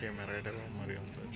Camera మరి ఉంది?